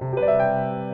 Música